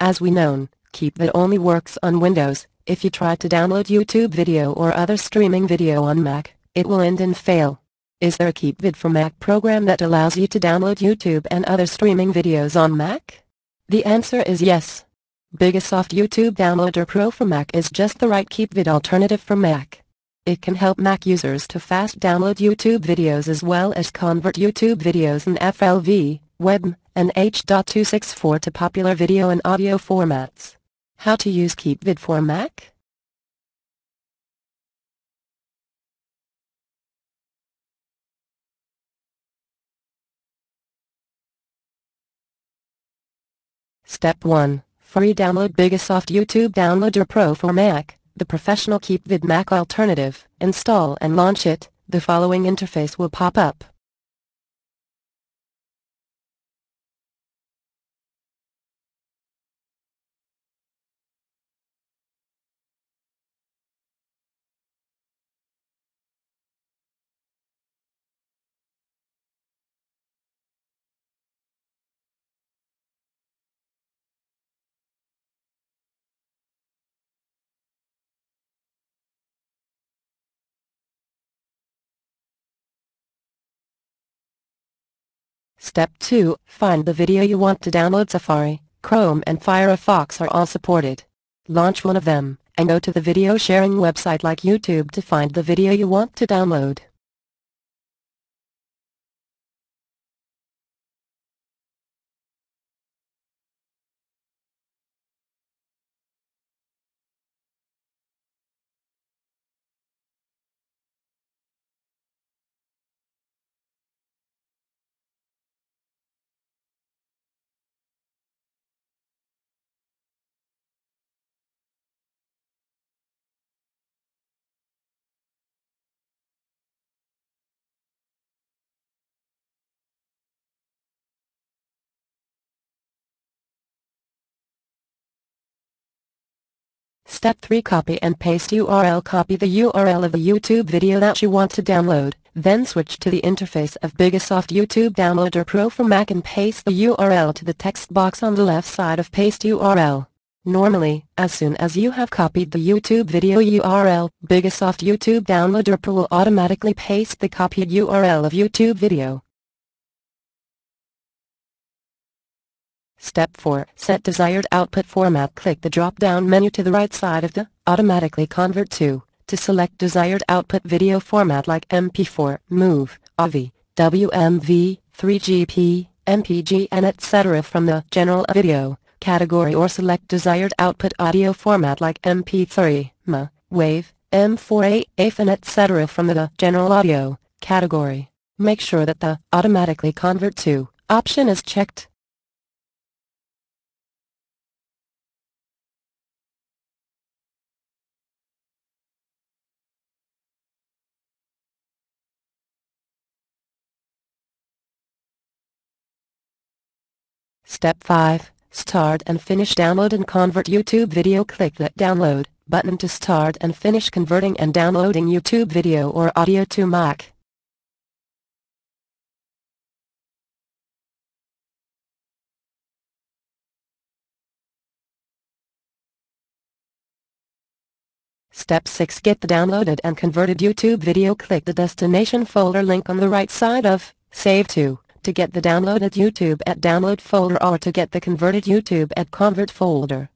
As we known, KeepVid only works on Windows. If you try to download YouTube video or other streaming video on Mac, it will end in fail. Is there a KeepVid for Mac program that allows you to download YouTube and other streaming videos on Mac? The answer is yes. Bigasoft YouTube Downloader Pro for Mac is just the right KeepVid alternative for Mac. It can help Mac users to fast download YouTube videos as well as convert YouTube videos in FLV, WebM, and H.264 to popular video and audio formats. How to use KeepVid for Mac? Step 1. Free download Bigasoft YouTube Downloader Pro for Mac, the professional KeepVid Mac alternative. Install and launch it. The following interface will pop up. Step 2. Find the video you want to download Safari, Chrome and Firefox are all supported. Launch one of them, and go to the video sharing website like YouTube to find the video you want to download. Step 3 Copy and paste URL Copy the URL of the YouTube video that you want to download, then switch to the interface of Bigasoft YouTube Downloader Pro for Mac and paste the URL to the text box on the left side of Paste URL. Normally, as soon as you have copied the YouTube video URL, Bigasoft YouTube Downloader Pro will automatically paste the copied URL of YouTube video. Step 4. Set desired output format. Click the drop-down menu to the right side of the Automatically Convert to to select desired output video format like MP4, MOV, AVI, WMV, 3GP, MPG and etc. from the General Video category or select desired output audio format like MP3, MA, WAV, M4A, AF and etc. from the General Audio category. Make sure that the Automatically Convert to option is checked. Step 5. Start and finish download and convert YouTube video click the download button to start and finish converting and downloading YouTube video or audio to Mac. Step 6 Get the downloaded and converted YouTube video click the destination folder link on the right side of Save to to get the downloaded YouTube at download folder or to get the converted YouTube at convert folder.